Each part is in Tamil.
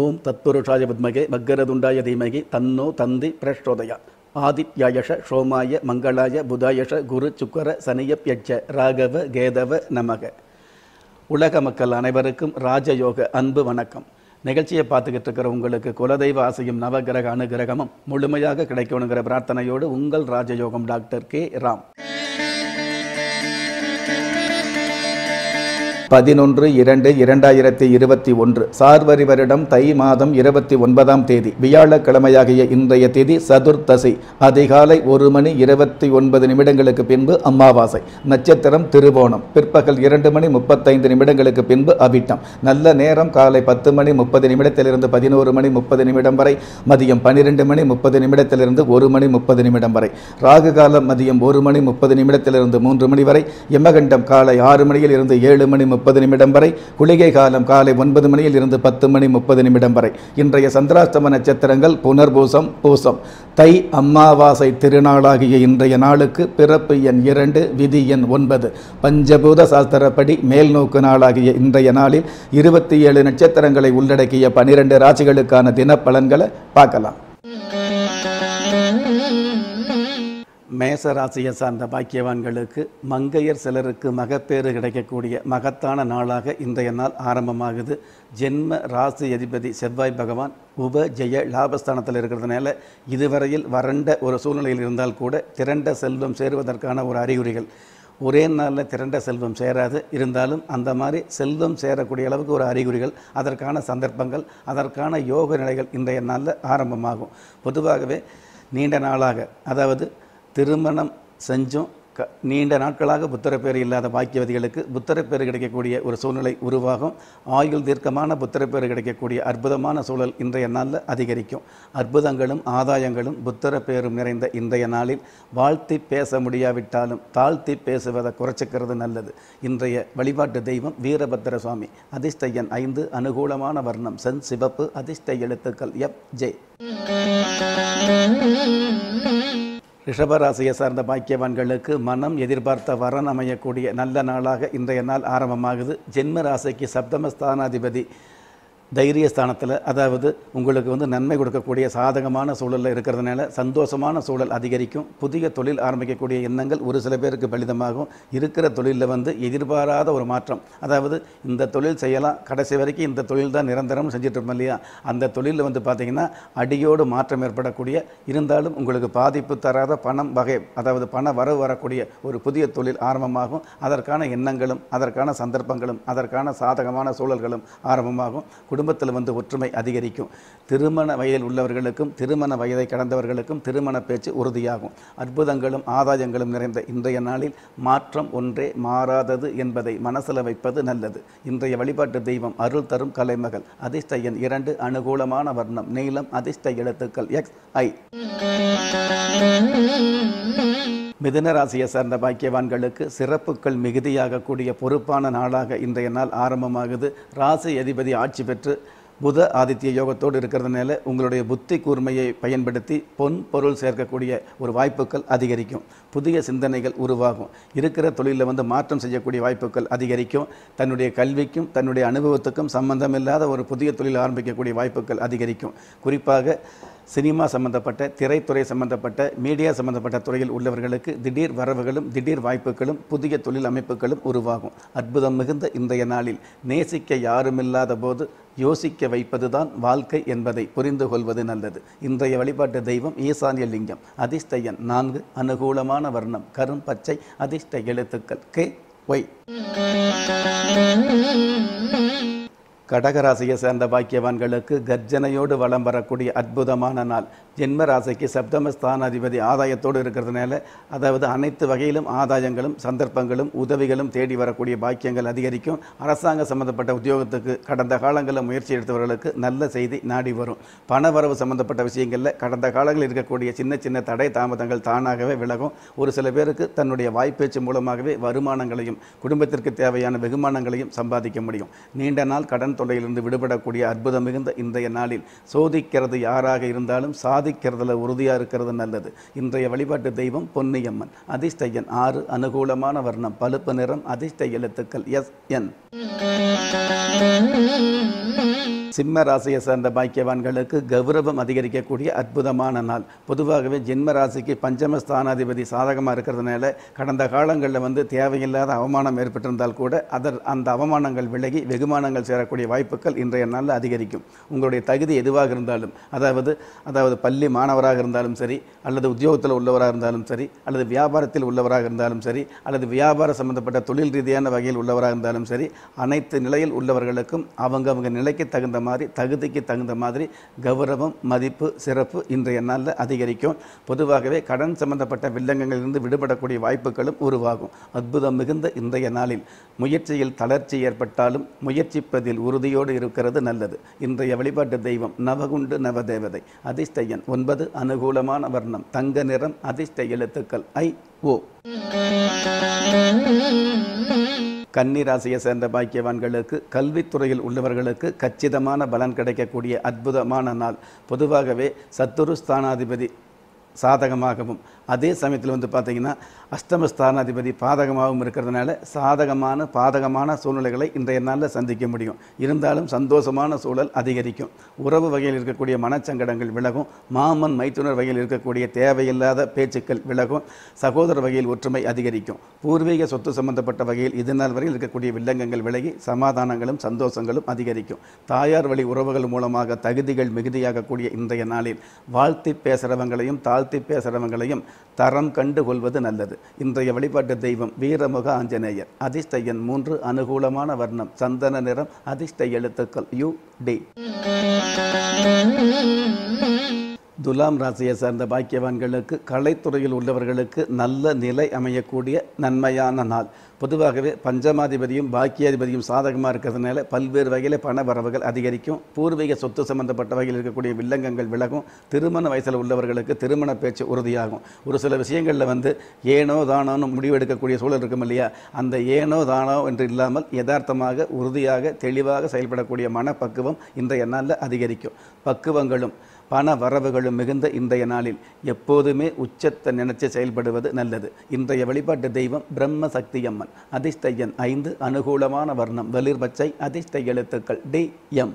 ஓம் தத்புருஷாய பத்மகே மக்கரதுண்டாய தீமகி தன்னோ தந்தி பிரஷ்டோதயா ஆதித்யாயஷ சோமாய மங்களாய புதாயஷ குரு சுக்கர சனியப்யட்ச ராகவ கேதவ நமக. உலக மக்கள் அனைவருக்கும் ராஜயோக அன்பு வணக்கம். நிகழ்ச்சியை பார்த்துக்கிட்டு இருக்கிற உங்களுக்கு குலதெய்வ ஆசையும் நவகிரக அனுகிரகமும் முழுமையாக கிடைக்கணுங்கிற பிரார்த்தனையோடு உங்கள் ராஜயோகம் டாக்டர் கே. ராம். பதினொன்று இரண்டு இரண்டாயிரத்தி இருபத்தி ஒன்று சார்வரி வருடம் தை மாதம் இருபத்தி ஒன்பதாம் தேதி வியாழக்கிழமையாகிய இன்றைய தேதி சதுர்த்தசி அதிகாலை ஒரு மணி இருபத்தி ஒன்பது நிமிடங்களுக்கு பின்பு அமாவாசை நட்சத்திரம் திருவோணம் பிற்பகல் இரண்டு மணி முப்பத்தைந்து நிமிடங்களுக்கு பின்பு அவிட்டம் நல்ல நேரம் காலை பத்து மணி முப்பது நிமிடத்திலிருந்து பதினோரு மணி முப்பது நிமிடம் வரை மதியம் பன்னிரெண்டு மணி முப்பது நிமிடத்திலிருந்து ஒரு மணி முப்பது நிமிடம் வரை ராகு காலம் மதியம் ஒரு மணி முப்பது நிமிடத்திலிருந்து மூன்று மணி வரை யமகண்டம் காலை ஆறு மணியில் இருந்து ஏழு மணி முப்பது நிமிடம் வரை குளிகை காலம் காலை ஒன்பது மணியில் இருந்து பத்து மணி முப்பது நிமிடம் வரை. இன்றைய சந்திராஷ்டம நட்சத்திரங்கள் புனர்பூசம் பூசம். தை அம்மாவாசை திருநாளாகிய இன்றைய நாளுக்கு பிறப்பு எண் இரண்டு விதி எண் ஒன்பது. பஞ்சபூத சாஸ்திரப்படி மேல்நோக்கு நாளாகிய இன்றைய நாளில் இருபத்தி ஏழு நட்சத்திரங்களை உள்ளடக்கிய பனிரெண்டு ராசிகளுக்கான தினப்பலன்களை பார்க்கலாம். மேச ராசியை சார்ந்த பாக்கியவான்களுக்கு மங்கையர் சிலருக்கு மகப்பேறு கிடைக்கக்கூடிய மகத்தான நாளாக இன்றைய நாள் ஆரம்பமாகுது. ஜென்ம ராசி அதிபதி செவ்வாய் பகவான் உப ஜெய லாபஸ்தானத்தில் இருக்கிறதுனால இதுவரையில் வறண்ட ஒரு சூழ்நிலையில் இருந்தால் கூட திரண்ட செல்வம் சேருவதற்கான ஒரு அறிகுறிகள். ஒரே நாளில் திரண்ட செல்வம் சேராது. இருந்தாலும் அந்த மாதிரி செல்வம் சேரக்கூடிய அளவுக்கு ஒரு அறிகுறிகள் அதற்கான சந்தர்ப்பங்கள் அதற்கான யோக நிலைகள் இன்றைய நாளில் ஆரம்பமாகும். பொதுவாகவே நீண்ட நாளாக அதாவது திருமணம் செஞ்சும் க நீண்ட நாட்களாக புத்திரப்பேறு இல்லாத பாக்கியவதிகளுக்கு புத்திரப்பேறு கிடைக்கக்கூடிய ஒரு சூழ்நிலை உருவாகும். ஆயுள் தீர்க்கமான புத்திரப்பேறு கிடைக்கக்கூடிய அற்புதமான சூழல் இன்றைய நாளில் அதிகரிக்கும். அற்புதங்களும் ஆதாயங்களும் புத்திரப்பேரும் நிறைந்த இன்றைய நாளில் வாழ்த்தி பேச முடியாவிட்டாலும் தாழ்த்தி பேசுவதை குறைச்சிக்கிறது நல்லது. இன்றைய வழிபாட்டு தெய்வம் வீரபத்திர சுவாமி. அதிர்ஷ்ட ஐந்து அனுகூலமான வர்ணம். சென் சிவப்பு அதிர்ஷ்ட எழுத்துக்கள் எப் ஜே. ரிஷபராசியை சார்ந்த பாக்கியவான்களுக்கு மனம் எதிர்பார்த்த வரன் அமையக்கூடிய நல்ல நாளாக இன்றைய நாள் ஆரம்பமாகுது. ஜென்ம ராசிக்கு சப்தமஸ்தானாதிபதி தைரியஸ்தானத்தில் அதாவது உங்களுக்கு வந்து நன்மை கொடுக்கக்கூடிய சாதகமான சூழலில் இருக்கிறதுனால சந்தோஷமான சூழல் அதிகரிக்கும். புதிய தொழில் ஆரம்பிக்கக்கூடிய எண்ணங்கள் ஒரு சில பேருக்கு பலிதமாகும். இருக்கிற தொழிலில் வந்து எதிர்பாராத ஒரு மாற்றம். அதாவது இந்த தொழில் செய்யலாம் கடைசி வரைக்கும் இந்த தொழில் தான் நிரந்தரம் செஞ்சிட்ருப்போம் இல்லையா? அந்த தொழிலில் வந்து பார்த்திங்கன்னா அடியோடு மாற்றம் ஏற்படக்கூடிய இருந்தாலும் உங்களுக்கு பாதிப்பு தராத பணம் வகை அதாவது பண வரவு வரக்கூடிய ஒரு புதிய தொழில் ஆரம்பமாகும். அதற்கான எண்ணங்களும் அதற்கான சந்தர்ப்பங்களும் அதற்கான சாதகமான சூழல்களும் ஆரம்பமாகும். குடும்பத்தில் வந்து ஒற்றுமை அதிகரிக்கும். திருமண வயதில் உள்ளவர்களுக்கும் திருமண வயதை கடந்தவர்களுக்கும் திருமண பேச்சு உறுதியாகும். அற்புதங்களும் ஆதாயங்களும் நிறைந்த இன்றைய நாளில் மாற்றம் ஒன்றே மாறாதது என்பதை மனசில் வைப்பது நல்லது. இன்றைய வழிபாட்டு தெய்வம் அருள் தரும் கலைமகள் அதிர்ஷ்ட எண் இரண்டு அனுகூலமான வர்ணம் நீளம் அதிர்ஷ்ட எழுத்துக்கள் எக்ஸ் ஐ மிதுன ராசியை சார்ந்த பாக்கியவான்களுக்கு சிறப்புகள் மிகுதியாகக்கூடிய பொறுப்பான நாளாக இன்றைய நாள் ஆரம்பமாகுது. ராசி அதிபதி ஆட்சி பெற்று புத ஆதித்ய யோகத்தோடு இருக்கிறதுனால உங்களுடைய புத்தி கூர்மையை பயன்படுத்தி பொன் பொருள் சேர்க்கக்கூடிய ஒரு வாய்ப்புகள் அதிகரிக்கும். புதிய சிந்தனைகள் உருவாகும். இருக்கிற தொழிலில் வந்து மாற்றம் செய்யக்கூடிய வாய்ப்புகள் அதிகரிக்கும். தன்னுடைய கல்விக்கும் தன்னுடைய அனுபவத்துக்கும் சம்பந்தமில்லாத ஒரு புதிய தொழில் ஆரம்பிக்கக்கூடிய வாய்ப்புகள் அதிகரிக்கும். குறிப்பாக சினிமா சம்பந்தப்பட்ட திரைத்துறை சம்பந்தப்பட்ட மீடியா சம்பந்தப்பட்ட துறையில் உள்ளவர்களுக்கு திடீர் வரவுகளும் திடீர் வாய்ப்புகளும் புதிய தொழில் அமைப்புகளும் உருவாகும். அற்புதம் மிகுந்த இன்றைய நாளில் நேசிக்க யாருமில்லாத போது யோசிக்க வைப்பதுதான் வாழ்க்கை என்பதை புரிந்து கொள்வது நல்லது. இன்றைய வழிபாட்டு தெய்வம் ஈசானிய லிங்கம். அதிர்ஷ்டயன் நான்கு அனுகூலமான வர்ணம். கரும் பச்சை அதிர்ஷ்ட எழுத்துக்கள். K Y. கடகராசியை சேர்ந்த பாக்கியவான்களுக்கு கர்ஜனையோடு வலம் வரக்கூடிய அற்புதமான நாள். ஜென்ம ராசிக்கு சப்தமஸ்தானாதிபதி ஆதாயத்தோடு இருக்கிறதுனால அதாவது அனைத்து வகையிலும் ஆதாயங்களும் சந்தர்ப்பங்களும் உதவிகளும் தேடி வரக்கூடிய பாக்கியங்கள் அதிகரிக்கும். அரசாங்க சம்பந்தப்பட்ட உத்தியோகத்துக்கு கடந்த காலங்களில் முயற்சி எடுத்தவர்களுக்கு நல்ல செய்தி நாடி வரும். பண வரவு சம்பந்தப்பட்ட விஷயங்களில் கடந்த காலங்களில் இருக்கக்கூடிய சின்ன சின்ன தடை தாமதங்கள் தானாகவே விலகும். ஒரு சில பேருக்கு தன்னுடைய வாய்ப்பேச்சு மூலமாகவே வருமானங்களையும் குடும்பத்திற்கு தேவையான வெகுமானங்களையும் சம்பாதிக்க முடியும். நீண்ட நாள் கடன் தொல்லையிலிருந்து விடுபடக்கூடிய அற்புதம் மிகுந்த இன்றைய நாளில் சோதிக்கிறது யாராக இருந்தாலும் சாதிக்கிறதுல உறுதியாக இருக்கிறது நல்லது. இன்றைய வழிபாட்டு தெய்வம் பொன்னியம்மன். அதிர்ஷ்ட ஆறு அனுகூலமான வர்ணம். பழுப்பு நிறம் அதிர்ஷ்ட எழுத்துக்கள் எஸ் என். சிம்ம ராசியை சார்ந்த பாக்கியவான்களுக்கு கௌரவம் அதிகரிக்கக்கூடிய அற்புதமான நாள். பொதுவாகவே ஜென்ம ராசிக்கு பஞ்சம ஸ்தானாதிபதி சாதகமாக இருக்கிறதுனால கடந்த காலங்களில் வந்து தேவையில்லாத அவமானம் ஏற்பட்டிருந்தால் கூட அதர் அந்த அவமானங்கள் விலகி வெகுமானங்கள் சேரக்கூடிய வாய்ப்புகள் இன்றைய நாளில் அதிகரிக்கும். உங்களுடைய தகுதி எதுவாக இருந்தாலும் அதாவது அதாவது பள்ளி மாணவராக இருந்தாலும் சரி அல்லது உத்தியோகத்தில் உள்ளவராக இருந்தாலும் சரி அல்லது வியாபாரத்தில் உள்ளவராக இருந்தாலும் சரி அல்லது வியாபார சம்பந்தப்பட்ட தொழில் ரீதியான வகையில் உள்ளவராக இருந்தாலும் சரி அனைத்து நிலையில் உள்ளவர்களுக்கும் அவங்கவுங்க நிலைக்கு தகுந்த மாதிரி தகுதிக்கு தகுந்த மாதிரி கௌரவம் மதிப்பு சிறப்பு இன்றைய நாளில் அதிகரிக்கும். பொதுவாகவே கடன் சம்பந்தப்பட்ட வில்லங்கங்களிலிருந்து விடுபடக்கூடிய வாய்ப்புகளும் உருவாகும். அற்புதம் மிகுந்த இன்றைய நாளில் முயற்சியில் தளர்ச்சி ஏற்பட்டாலும் முயற்சிப்பதில் உறுதியோடு இருக்கிறது நல்லது. இன்றைய வழிபாட்டு தெய்வம் நவகுண்டு நவதேவதை. அதிர்ஷ்ட ஒன்பது அனுகூலமான வர்ணம். தங்க நிறம் அதிர்ஷ்ட எழுத்துக்கள் ஐ ஓ. கன்னிராசியை சேர்ந்த பாக்கியவான்களுக்கு கல்வித்துறையில் உள்ளவர்களுக்கு கச்சிதமான பலன் கிடைக்கக்கூடிய அற்புதமான நாள். பொதுவாகவே சத்துரு ஸ்தானாதிபதி சாதகமாகவும். அதே சமயத்தில் வந்து பார்த்தீங்கன்னா அஷ்டம ஸ்தானாதிபதி பாதகமாகவும் இருக்கிறதுனால சாதகமான பாதகமான சூழ்நிலைகளை இன்றைய நாளில் சந்திக்க முடியும். இருந்தாலும் சந்தோஷமான சூழல் அதிகரிக்கும். உறவு வகையில் இருக்கக்கூடிய மனச்சங்கடங்கள் விலகும். மாமன் மைத்துனர் வகையில் இருக்கக்கூடிய தேவையில்லாத பேச்சுக்கள் விலகும். சகோதர வகையில் ஒற்றுமை அதிகரிக்கும். பூர்வீக சொத்து சம்பந்தப்பட்ட வகையில் இது நாள் வரையில் இருக்கக்கூடிய வில்லங்கங்கள் விலகி சமாதானங்களும் சந்தோஷங்களும் அதிகரிக்கும். தாயார் வழி உறவுகள் மூலமாக தகுதிகள் மிகுதியாகக்கூடிய இன்றைய நாளில் வாழ்த்தி பேசுகிறவங்களையும் தாழ்த்தி பேசுகிறவங்களையும் தரம் கண்டு கொள்வது நல்லது. இன்றைய வழிபாட்டு தெய்வம் வீரமுக ஆஞ்சநேயர். அதிர்ஷ்டையன் மூன்று அனுகூலமான வர்ணம். சந்தன நிறம் அதிர்ஷ்ட எழுத்துக்கள் யு டி. துலாம் ராசியை சார்ந்த பாக்கியவான்களுக்கு கலைத்துறையில் உள்ளவர்களுக்கு நல்ல நிலை அமையக்கூடிய நன்மையான நாள். பொதுவாகவே பஞ்சமாதிபதியும் பாக்கியாதிபதியும் சாதகமாக இருக்கிறதுனால பல்வேறு வகையில் பண வரவுகள் அதிகரிக்கும். பூர்வீக சொத்து சம்பந்தப்பட்ட வகையில் இருக்கக்கூடிய வில்லங்கங்கள் விலகும். திருமண வயசில் உள்ளவர்களுக்கு திருமண பேச்சு உறுதியாகும். ஒரு சில விஷயங்களில் வந்து ஏனோ தானோன்னு முடிவெடுக்கக்கூடிய சூழல் இருக்கும் இல்லையா? அந்த ஏனோ தானோ என்று இல்லாமல் யதார்த்தமாக உறுதியாக தெளிவாக செயல்படக்கூடிய மனப்பக்குவம் இன்றைய நாளில் அதிகரிக்கும். பக்குவங்களும் பண வரவுகளும் மிகுந்த இன்றைய நாளில் எப்போதுமே உச்சத்தை நினைச்சு செயல்படுவது நல்லது. இன்றைய வழிபாட்டு தெய்வம் பிரம்ம சக்தி அம்மன் ஐந்து அனுகூலமான வர்ணம் வெளிர்பச்சை அதிர்ஷ்ட எழுத்துக்கள் டி எம்.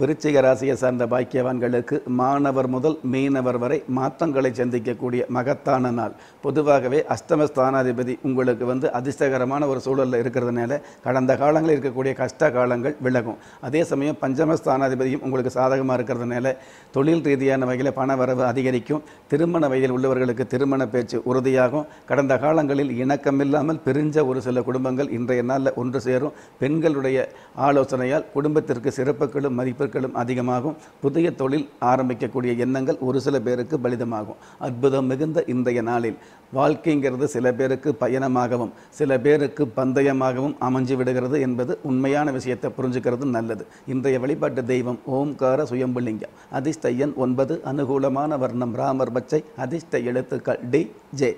விருச்சிக ராசியை சார்ந்த பாக்கியவான்களுக்கு மாணவர் முதல் மீனவர் வரை மாற்றங்களை சந்திக்கக்கூடிய மகத்தான நாள். பொதுவாகவே அஷ்டம ஸ்தானாதிபதி உங்களுக்கு வந்து அதிர்ஷ்டகரமான ஒரு சூழலில் இருக்கிறதுனால கடந்த காலங்களில் இருக்கக்கூடிய கஷ்ட காலங்கள் விலகும். அதே சமயம் பஞ்சம ஸ்தானாதிபதியும் உங்களுக்கு சாதகமாக இருக்கிறதுனால தொழில் ரீதியான வகையில் பண வரவு அதிகரிக்கும். திருமண வயதில் உள்ளவர்களுக்கு திருமண பேச்சு உறுதியாகும். கடந்த காலங்களில் இணக்கமில்லாமல் பிரிஞ்ச ஒரு சில குடும்பங்கள் இன்றைய நாளில் ஒன்று சேரும். பெண்களுடைய ஆலோசனையால் குடும்பத்திற்கு சிறப்புகளும் மதிப்பு மதிப்புகளும் அதிகமாகும். புதிய தொழில் ஆரம்பிக்கக்கூடிய எண்ணங்கள் ஒரு சில பேருக்கு பலிதமாகும். அற்புதம் மிகுந்த இன்றைய நாளில் வாழ்க்கைங்கிறது சில பேருக்கு பயணமாகவும் சில பேருக்கு பந்தயமாகவும் அமைஞ்சு விடுகிறது என்பது உண்மையான விஷயத்தை புரிஞ்சுக்கிறது நல்லது. இன்றைய வழிபாட்டு தெய்வம் ஓம்கார சுயம்புலிங்கம். அதிர்ஷ்ட ஒன்பது அனுகூலமான வர்ணம் ராமர் பச்சை அதிர்ஷ்ட எழுத்துக்கள் டி ஜே.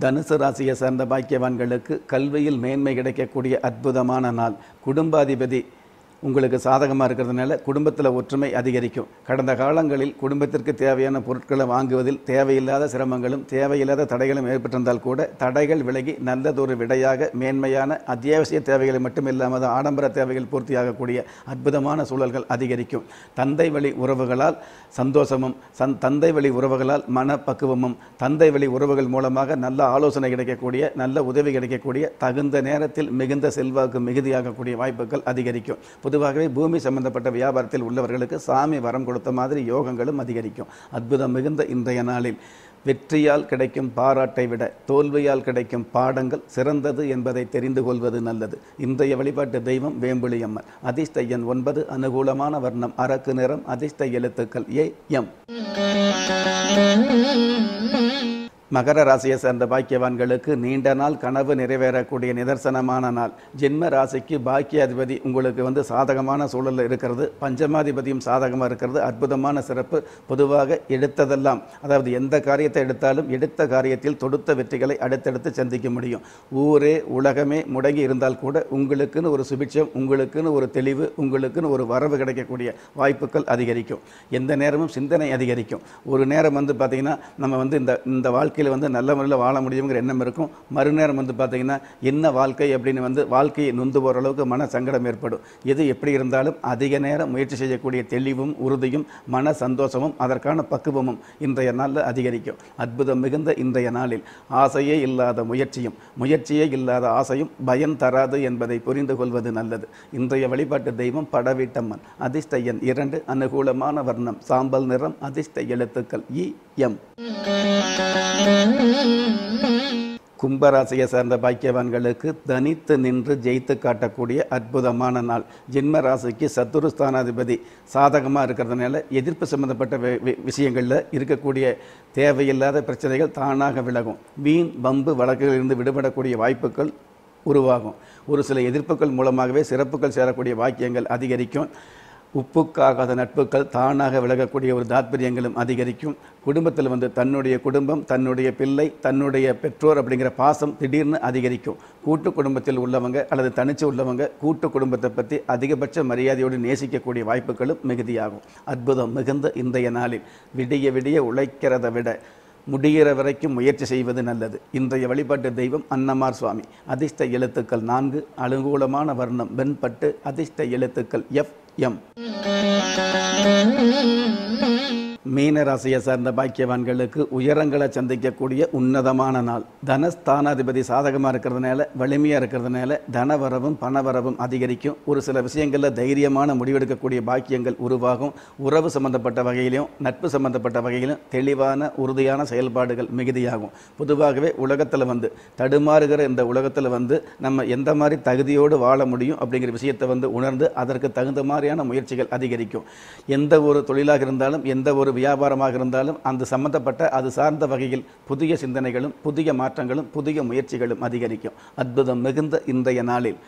தனுசு ராசியை சேர்ந்த பாக்கியவான்களுக்கு கல்வியில் மேன்மை கிடைக்கக்கூடிய அற்புதமான நாள். குடும்பாதிபதி உங்களுக்கு சாதகமாக இருக்கிறதுனால குடும்பத்தில் ஒற்றுமை அதிகரிக்கும். கடந்த காலங்களில் குடும்பத்திற்கு தேவையான பொருட்களை வாங்குவதில் தேவையில்லாத சிரமங்களும் தேவையில்லாத தடைகளும் ஏற்பட்டிருந்தால் கூட தடைகள் விலகி நல்லதொரு விடையாக மேன்மையான அத்தியாவசிய தேவைகளை மட்டும் இல்லாமல் ஆடம்பர தேவைகள் பூர்த்தியாகக்கூடிய அற்புதமான சூழல்கள் அதிகரிக்கும். தந்தை வழி உறவுகளால் சந்தோஷமும் சந் தந்தை வழி உறவுகளால் மனப்பக்குவமும் தந்தை வழி உறவுகள் மூலமாக நல்ல ஆலோசனை கிடைக்கக்கூடிய நல்ல உதவி கிடைக்கக்கூடிய தகுந்த நேரத்தில் மிகுந்த செல்வாக்கு மிகுதியாகக்கூடிய வாய்ப்புகள் அதிகரிக்கும். பொதுவாகவே பூமி சம்பந்தப்பட்ட வியாபாரத்தில் உள்ளவர்களுக்கு சாமி வரம் கொடுத்த மாதிரி யோகங்களும் அதிகரிக்கும். அற்புதம் மிகுந்த இன்றைய நாளில் வெற்றியால் கிடைக்கும் பாராட்டை விட தோல்வியால் கிடைக்கும் பாடங்கள் சிறந்தது என்பதை தெரிந்து கொள்வது நல்லது. இன்றைய வழிபாட்டு தெய்வம் வேம்புலியம்மன் அதிர்ஷ்ட எண் ஒன்பது அனுகூலமான வர்ணம். அரக்கு நிறம் அதிர்ஷ்ட எழுத்துக்கள் ஏ எம். மகர ராசியை சேர்ந்த பாக்கியவான்களுக்கு நீண்ட நாள் கனவு நிறைவேறக்கூடிய நிதர்சனமான நாள். ஜென்ம ராசிக்கு பாக்கியாதிபதி உங்களுக்கு வந்து சாதகமான சூழலில் இருக்கிறது. பஞ்சமாதிபதியும் சாதகமாக இருக்கிறது. அற்புதமான சிறப்பு பொதுவாக எடுத்ததெல்லாம் அதாவது எந்த காரியத்தை எடுத்தாலும் எடுத்த காரியத்தில் தொடுத்த வெற்றிகளை அடுத்தடுத்து சந்திக்க முடியும். ஊரே உலகமே முடங்கி இருந்தால் கூட உங்களுக்குன்னு ஒரு சுபிட்சம் உங்களுக்குன்னு ஒரு தெளிவு உங்களுக்குன்னு ஒரு வரவு கிடைக்கக்கூடிய வாய்ப்புகள் அதிகரிக்கும். எந்த நேரமும் சிந்தனை அதிகரிக்கும். ஒரு நேரம் வந்து பார்த்திங்கன்னா நம்ம வந்து இந்த இந்த வாழ்க்கை வாழ்க்கையில் வந்து நல்ல முறையில் வாழ முடியுங்கிற எண்ணம் இருக்கும். மறுநேரம் வந்து பார்த்தீங்கன்னா என்ன வாழ்க்கை அப்படின்னு வந்து வாழ்க்கையை நொந்து போகிற அளவுக்கு மன சங்கடம் ஏற்படும். எது எப்படி இருந்தாலும் அதிக நேரம் முயற்சி செய்யக்கூடிய தெளிவும் உறுதியும் மன சந்தோஷமும் அதற்கான பக்குவமும் இன்றைய நாளில் அதிகரிக்கும். அற்புதம் மிகுந்த இன்றைய நாளில் ஆசையே இல்லாத முயற்சியும் முயற்சியே இல்லாத ஆசையும் பயன் தராது என்பதை புரிந்து கொள்வது நல்லது. இன்றைய வழிபாட்டு தெய்வம் படவீட்டம்மன் அதிர்ஷ்ட எண் இரண்டு அனுகூலமான வர்ணம் சாம்பல் நிறம் அதிர்ஷ்ட எழுத்துக்கள் இ எம். கும்பராசியை சேர்ந்த பாக்கியவான்களுக்கு தனித்து நின்று ஜெயித்து காட்டக்கூடிய அற்புதமான நாள். ஜென்ம ராசிக்கு சத்துருஸ்தானாதிபதி சாதகமாக இருக்கிறதுனால எதிர்ப்பு சம்பந்தப்பட்ட வி- வி- விஷயங்களில் இருக்கக்கூடிய தேவையில்லாத பிரச்சனைகள் தானாக விலகும். வீண் பம்பு வழக்குகளிலிருந்து விடுபடக்கூடிய வாய்ப்புகள் உருவாகும். ஒரு சில எதிர்ப்புகள் மூலமாகவே சிறப்புகள் சேரக்கூடிய வாக்கியங்கள் அதிகரிக்கும். உப்புக்காகாத நட்புகள் தானாக விலகக்கூடிய ஒரு தாத்பரியங்களும் அதிகரிக்கும். குடும்பத்தில் வந்து தன்னுடைய குடும்பம் தன்னுடைய பிள்ளை தன்னுடைய பெற்றோர் அப்படிங்கிற பாசம் திடீர்னு அதிகரிக்கும். கூட்டு குடும்பத்தில் உள்ளவங்க அல்லது தனிச்சு உள்ளவங்க கூட்டு குடும்பத்தை பற்றி அதிகபட்ச மரியாதையோடு நேசிக்கக்கூடிய வாய்ப்புகளும் மிகுதியாகும். அற்புதம் மிகுந்த இன்றைய நாளில் விடிய விடிய உழைக்கிறதை விட முடிகிற வரைக்கும் முயற்சி செய்வது நல்லது. இன்றைய வழிபாட்டு தெய்வம் அன்னமார் சுவாமி. அதிர்ஷ்ட எழுத்துக்கள் நான்கு. அனுகூலமான வர்ணம் வெண்பட்டு. அதிர்ஷ்ட எழுத்துக்கள் எஃப் எம் மீன ராசியை சார்ந்த பாக்கியவான்களுக்கு உயரங்களை சந்திக்கக்கூடிய உன்னதமான நாள். தனஸ்தானாதிபதி சாதகமாக இருக்கிறதுனால வலிமையாக இருக்கிறதுனால தனவரவும் பணவரவும் அதிகரிக்கும். ஒரு சில விஷயங்களில் தைரியமான முடிவெடுக்கக்கூடிய பாக்கியங்கள் உருவாகும். உறவு சம்பந்தப்பட்ட வகையிலும் நட்பு சம்பந்தப்பட்ட வகையிலும் தெளிவான உறுதியான செயல்பாடுகள் மிகுதியாகும். பொதுவாகவே உலகத்தில் வந்து தடுமாறுகிற இந்த உலகத்தில் வந்து நம்ம எந்த மாதிரி தகுதியோடு வாழ முடியும் அப்படிங்கிற விஷயத்தை வந்து உணர்ந்து அதற்கு தகுந்த மாதிரியான முயற்சிகள் அதிகரிக்கும். எந்த ஒரு தொழிலாக இருந்தாலும் எந்த ஒரு வியாபாரமாக இருந்தாலும் அந்த சம்பந்தப்பட்ட அது சார்ந்த வகையில் புதிய சிந்தனைகளும் புதிய மாற்றங்களும் புதிய முயற்சிகளும் அதிகரிக்கும். அற்புதம் மிகுந்த இன்றைய நாளில்.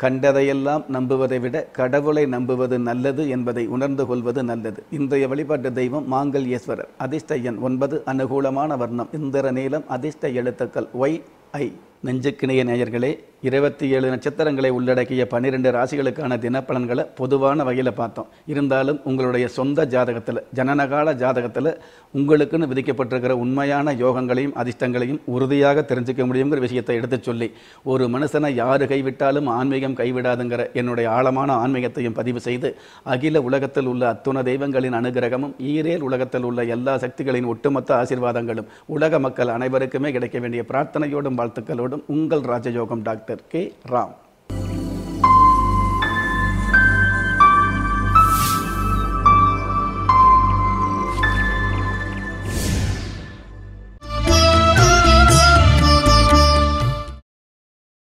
கண்டதையெல்லாம் நம்புவதை விட கடவுளை நம்புவது நல்லது என்பதை உணர்ந்து கொள்வது நல்லது. இன்றைய வழிபாட்டு தெய்வம் மாங்கல்யேஸ்வரர். அதிர்ஷ்ட எண் ஒன்பது அனுகூலமான வர்ணம். இந்திர நீளம் அதிர்ஷ்ட எழுத்துக்கள் ஒய் ஐ. நெஞ்சுக்கிணைய நேயர்களே இருபத்தி ஏழு நட்சத்திரங்களை உள்ளடக்கிய பன்னிரெண்டு ராசிகளுக்கான தினப்பலன்களை பொதுவான வகையில் பார்த்தோம். இருந்தாலும் உங்களுடைய சொந்த ஜாதகத்தில் ஜனனகால ஜாதகத்தில் உங்களுக்குன்னு விதிக்கப்பட்டிருக்கிற உண்மையான யோகங்களையும் அதிர்ஷ்டங்களையும் உறுதியாக தெரிஞ்சுக்க முடியுங்கிற விஷயத்தை எடுத்துச் சொல்லி ஒரு மனுஷனை யாரு கைவிட்டாலும் ஆன்மீகம் கைவிடாதுங்கிற என்னுடைய ஆழமான ஆன்மீகத்தையும் பதிவு செய்து அகில உலகத்தில் உள்ள அத்துண தெய்வங்களின் அனுகிரகமும் ஈரேல் உலகத்தில் உள்ள எல்லா சக்திகளின் ஒட்டுமொத்த ஆசீர்வாதங்களும் உலக மக்கள் அனைவருக்குமே கிடைக்க வேண்டிய பிரார்த்தனையோடும் வாழ்த்துக்களோடும் உங்கள் ராஜயோகம் டாக்டர் கே ராம்